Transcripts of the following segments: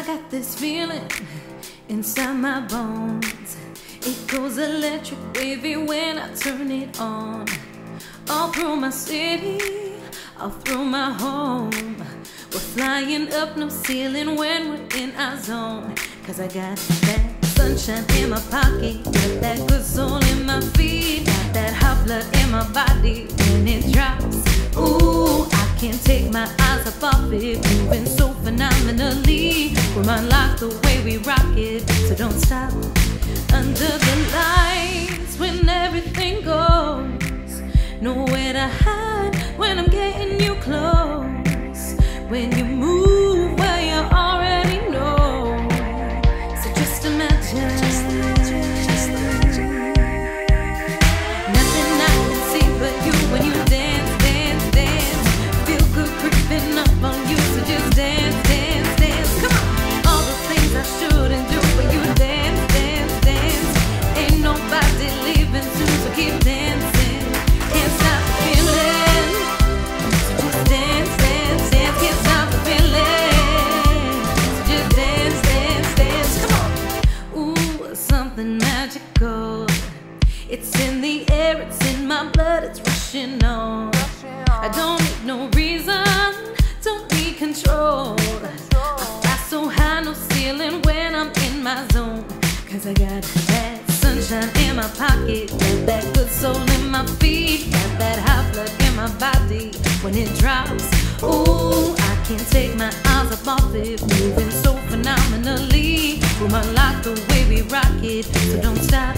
I got this feeling inside my bones. It goes electric wavy when I turn it on. All through my city, all through my home. We're flying up no ceiling when we're in our zone. Cause I got that sunshine in my pocket, got that good soul in my feet, got that hot blood in my body when it drops. Ooh, I can't take my eyes off of it, moving so phenomenally. We're unlock the way we rock it, so don't stop. Under the lights, when everything goes, nowhere to hide when I'm getting you close. When you It's in the air, it's in my blood, it's rushing on. I don't need no reason, don't need control. I fly so high, no ceiling when I'm in my zone. Cause I got that sunshine in my pocket, got that good soul in my feet, got that hot blood in my body when it drops. Ooh, I can't take my eyes up off it, moving so phenomenally. Room unlock the way we rock it, so don't stop.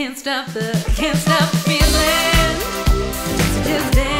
Can't stop the, can't stop feeling. Just, dance.